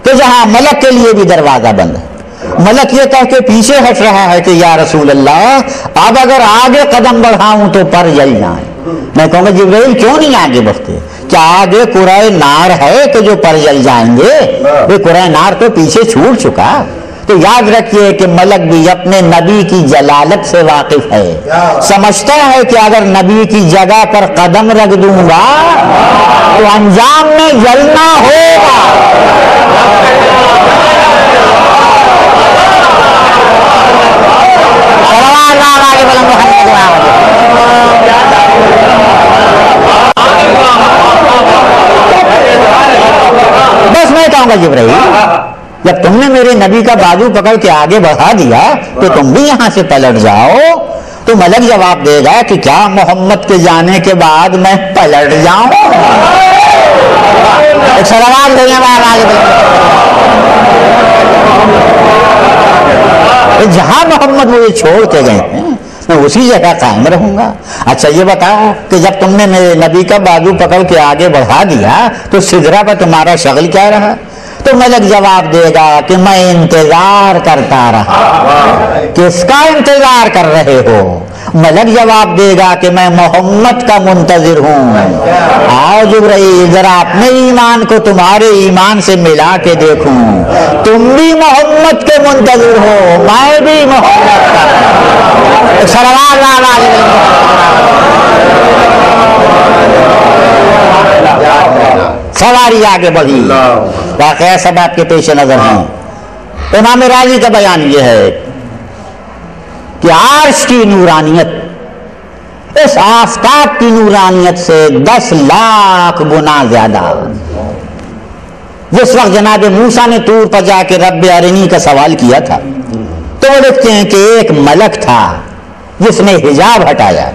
کہ جہاں ملک کے لیے بھی دروازہ بند ہے۔ ملک یہ کہہ کے پیچھے ہٹ رہا ہے کہ یا رسول اللہ، اب اگر آگے قدم بڑھاؤں تو پر جل جائیں میں کہوں گا، جبرائیل کیوں نہیں آگے بڑھتے؟ کیا آگے قرآن نار ہے کہ جو پر جل جائیں گے؟ یہ قرآن نار تو پیچھے چھوٹ چکا۔ تو یاد رکھیے کہ ملک بھی اپنے نبی کی جلالت سے واقف ہے۔ سمجھتا ہے کہ اگر نبی کی جگہ پر قدم رکھ دوں گا، تو انجام میں جلنا ہوگا۔ بس میں کہوں گا جبرائیل، جب تم نے میرے نبی کا بازو پکڑ کے آگے بڑھا دیا تو تم بھی یہاں سے پلٹ جاؤ۔ تو ملک جواب دے گا کہ کیا محمد کے جانے کے بعد میں پلٹ جاؤں؟ ایک سلوات دینے والا آگے جہاں محمد مجھے چھوڑ کے گئے ہیں میں اسی جگہ قائم رہوں گا۔ اچھا یہ بتاؤ کہ جب تم نے میرے نبی کا بازو پکڑ کے آگے بڑھا دیا تو سدرا پر تمہارا شغل کیا رہا؟ تو ملک جواب دے گا کہ میں انتظار کرتا رہا۔ کس کا انتظار کر رہے ہو؟ ملک جواب دے گا کہ میں محمد کا منتظر ہوں۔ آؤ جبرائیل، ذرا اپنے ایمان کو تمہارے ایمان سے ملا کے دیکھوں۔ تم بھی محمد کے منتظر ہو، میں بھی محمد کا۔ سروار سواری آگے بڑھی۔ واقعہ سب آپ کے پیش نظر ہیں۔ امام راضی کا بیان یہ ہے۔ کہ عرش کی نورانیت، اس آفتاب کی نورانیت سے دس لاکھ گنا زیادہ۔ جس وقت جناب موسا نے تور پر جا کے رب ارنی کا سوال کیا تھا، تو وہ لکھتے ہیں کہ ایک ملک تھا جس نے حجاب ہٹایا۔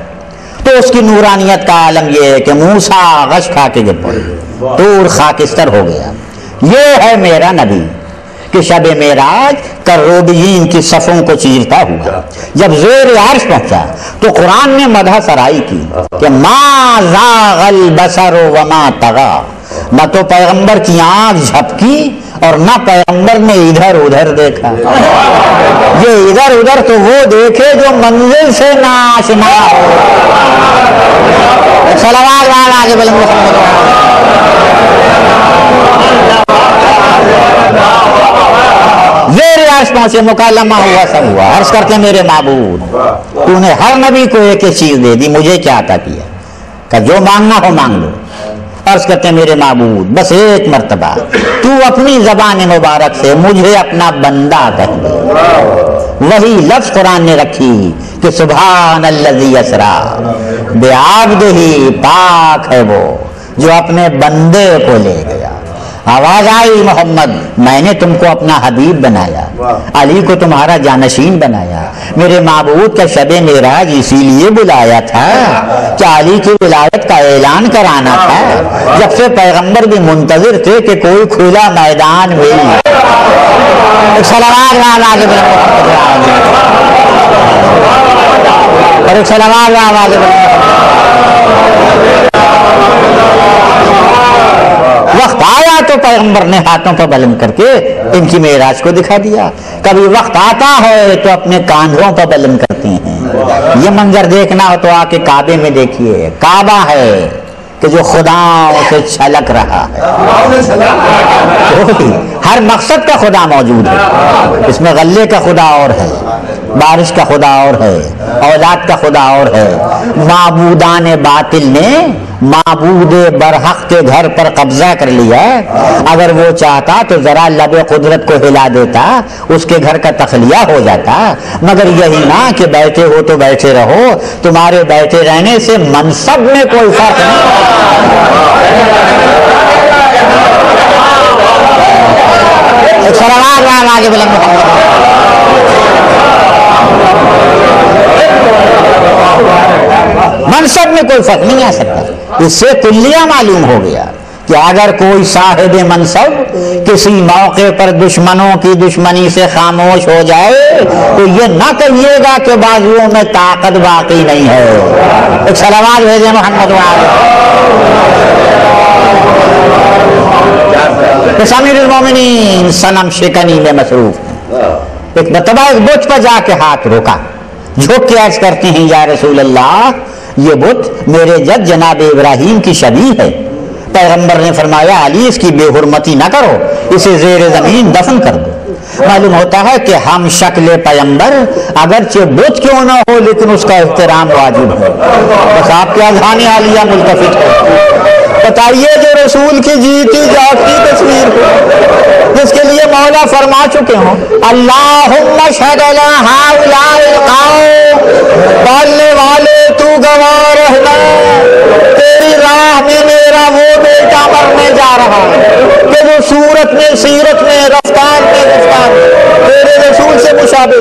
تو اس کی نورانیت کا عالم یہ ہے کہ موسا غش کھا کے گر پڑے تور خاکستر ہو گیا۔ یہ ہے میرا نبی۔ کہ شب معراج کروبین کی صفوں کو چیرتا ہوا۔ جب زیر عرش پہنچا تو قرآن نے مدح سرائی کی کہ ما زاغ البصر وما طغا۔ نہ تو پیغمبر کی آنکھ جھپکی اور نہ پیغمبر نے ادھر ادھر دیکھا۔ یہ ادھر ادھر تو وہ دیکھے جو منزل سے ناشنا ہو والا آگے بلند محمد۔ زیر عرش پہنچے مکالمہ ہوا سب ہوا، عرض کرتے میرے معبود، تو نے ہر نبی کو ایک ایک چیز دے دی، مجھے کیا عطا کیا؟ کہ جو مانگنا ہو مانگ لو۔ عرض کرتے میرے معبود، بس ایک مرتبہ، تو اپنی زبان مبارک سے مجھے اپنا بندہ کہہ دے۔ وہی لفظ قرآن نے رکھی کہ سبحان الذی اسرا بے ہی پاک ہے وہ، جو اپنے بندے کو لے گیا آواز آئی محمد میں نے تم کو اپنا حبیب بنایا۔ علی کو تمہارا جانشین بنایا۔ میرے معبود کا شب معراج اسی لیے بلایا تھا کہ علی کی ولایت کا اعلان کرانا تھا۔ جب سے پیغمبر بھی منتظر تھے کہ کوئی کھلا میدان بڑھو۔ اور ایک۔ وقت آیا تو پیغمبر نے ہاتھوں پر بلند کر کے ان کی معراج کو دکھا دیا۔ کبھی وقت آتا ہے تو اپنے کاندھوں پر بلند کرتے ہیں۔ یہ منظر دیکھنا ہو تو آ کے کعبے میں دیکھیے۔ کعبہ ہے کہ جو خدا سے چھلک رہا ہے۔ ہر مقصد کا خدا موجود ہے۔ اس میں غلے کا خدا اور ہے، بارش کا خدا اور ہے، اولاد کا خدا اور ہے۔ معبودان باطل نے معبود برحق کے گھر پر قبضہ کر لیا۔ اگر وہ چاہتا تو ذرا لب قدرت کو ہلا دیتا، اس کے گھر کا تخلیہ ہو جاتا۔ مگر یہی نہ کہ بیٹھے ہو تو بیٹھے رہو، تمہارے بیٹھے رہنے سے منصب میں کوئی فرق نہیں۔ سروار آگے بلند منصب میں کوئی فرق نہیں آ سکتا۔ اس سے کلیہ معلوم ہو گیا کہ اگر کوئی صاحب منصب کسی موقع پر دشمنوں کی دشمنی سے خاموش ہو جائے، تو یہ نہ کہیے گا کہ بازوؤں میں طاقت باقی نہیں ہے۔ ایک سلوات بھیجے محمد سمیر المومنین سنم شکنی میں مصروف ایک مرتبہ ایک بت پر جا کے ہاتھ روکا۔ جھوک کے عرض کرتے ہیں، یا رسول اللہ یہ بت میرے جد جناب ابراہیم کی شبیہ ہے۔ پیغمبر نے فرمایا، علی، اس کی بے حرمتی نہ کرو، اسے زیر زمین دفن کر دو۔ معلوم ہوتا ہے کہ ہم شکل پیمبر، اگرچہ بت کیوں نہ ہو، لیکن اس کا احترام واجب ہے۔ بس آپ کے اذہان عالیہ ملتفت ہے بتائیے جو رسول کی جیتی جاگتی تصویر ہو، جس کے لیے مولا فرما چکے ہوں۔ اللہم شہد پالنے والے تو گواہ رہنا تیری راہ میں میرا وہ بیٹا مرنے جا رہا ہے کہ جو صورت میں، سیرت میں، رفتار میں، رفتار تیرے رسول سے مشابہ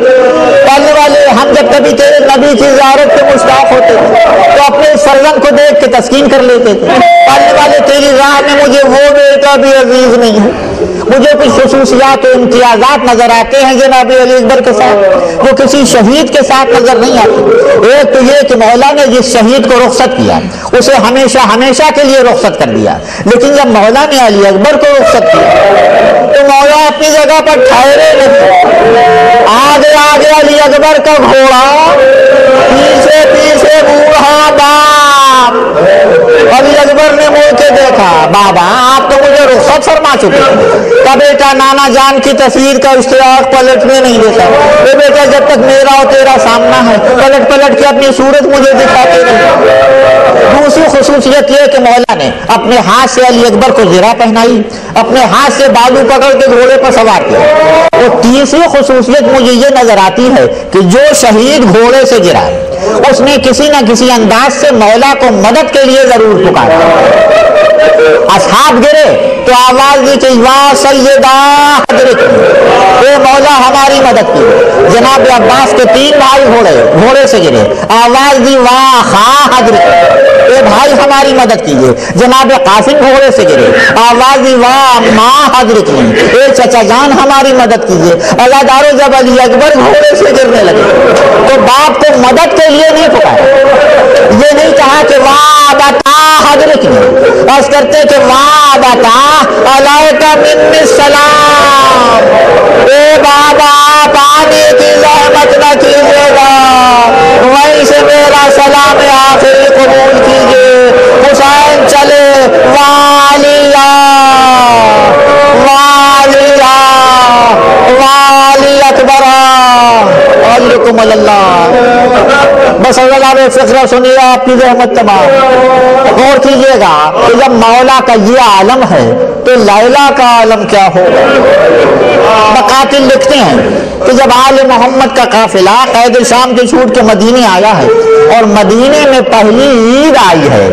پالنے والے، ہم جب کبھی تیرے نبی کی زیارت کے مشتاق ہوتے تھے تو اپنے فرزن کو دیکھ کے تسکین کر لیتے تھے۔ پالنے والے، تیری راہ میں مجھے وہ بیٹا نبی عزیز نہیں ہوں مجھے کچھ خصوصیات و امتیازات نظر آتے ہیں جناب علی اکبر کے ساتھ۔ وہ کسی شہید کے ساتھ نظر نہیں آتے ایک تو یہ کہ مولا نے جس شہید کو رخصت کیا، اسے ہمیشہ ہمیشہ کے لیے رخصت کر دیا۔ لیکن جب مولا نے علی اکبر کو رخصت کیا، تو مولا اپنی جگہ پر ٹھہرے نہیں۔ آگے آگے علی اکبر کا گھوڑا، پیچھے پیچھے، بوڑھا باپ علی اکبر نے مڑ کے دیکھا، بابا، آپ تو مجھے رخصت فرما چکے کا بیٹا، نانا جان کی تصویر کا اشتراک پلٹ میں نہیں دیتا اے بیٹا، جب تک میرا اور تیرا سامنا ہے، پلٹ پلٹ کے اپنی صورت مجھے دکھاتے نہیں دوسری خصوصیت یہ کہ مولا نے اپنے ہاتھ سے علی اکبر کو زیرہ پہنائی، اپنے ہاتھ سے بالو پکڑ کے گھوڑے پر سوار کیا۔ اور تیسری خصوصیت مجھے یہ نظر آتی ہے کہ جو شہید گھوڑے سے گرا اس نے کسی نہ کسی انداز سے مولا کو مدد کے لیے ضرور پکارا۔ اصحاب گرے۔ تو آواز دی کہ واہ سیدہ حضرت، اے مولا ہماری مدد کی۔ جناب عباس کے تین بھائی گھوڑے گھوڑے سے گرے۔ آواز دی واہ حضرت، اے بھائی ہماری مدد کیجیے۔ جناب قاسم گھوڑے سے گرے۔ آواز دی واہ ماں حضرت اے چچا جان ہماری مدد کیجیے۔ اللہ دارو جب علی اکبر گھوڑے سے گرنے لگے، تو باپ کو مدد کے لیے نہیں پکارا۔ یہ نہیں کہا کہ واہ بتا حضرت بس کرتے کہ واہ بتا علیکہ من السلام۔ اے بابا، پانی کی زحمت نہ کیجیے گا۔ وہیں سے میرا سلام آخری قبول کیجیے۔ حسین چلے، والیا۔ والیا۔ والی اکبرہ علیکم اللہ۔ بس اللہ نے فکر سنیے آپ کی رحمت تمام۔ غور کیجیے گا کہ جب مولا کا یہ عالم ہے، تو لائلہ کا عالم کیا ہوگا؟ مقاتل لکھتے ہیں کہ جب آل محمد کا قافلہ قید شام کے چھوٹ کے مدینے آیا ہے اور مدینے میں پہلی عید آئی ہے۔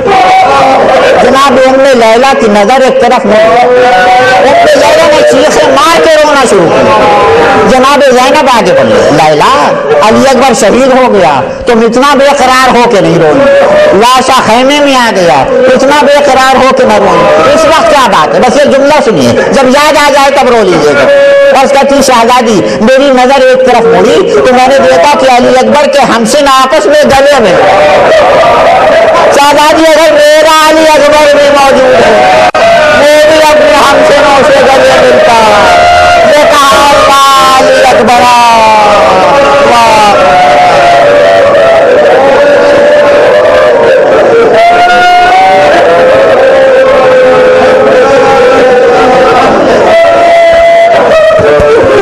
جناب، ام لیلا کی نظر ایک طرف نہیں ام لیلا نے چیخیں مار کے رونا شروع کیا۔ جناب زینب آگے بڑھے۔ لیلا علی اکبر شہید ہو گیا۔ تم اتنا بے قرار ہو کے نہیں روئی لاشا خیمے میں آ گیا۔ اتنا بے قرار ہو کے نہ روئی اس وقت کیا بات ہے؟ بس یہ جملہ سنیے۔ جب یاد آ جائے تب رو لیجیے گا۔ بس کہتی شہزادی، میری نظر ایک طرف مڑی تو میں نے دیکھا کہ علی اکبر کے ہم سے آپس میں گلے میں شہزادی، اگر میرا علی اکبر بھی موجود ہے میں بھی اپنے ہم سے نہ سے گلے ملتا دیکھا کہا، اللہ علی اکبر Obrigado.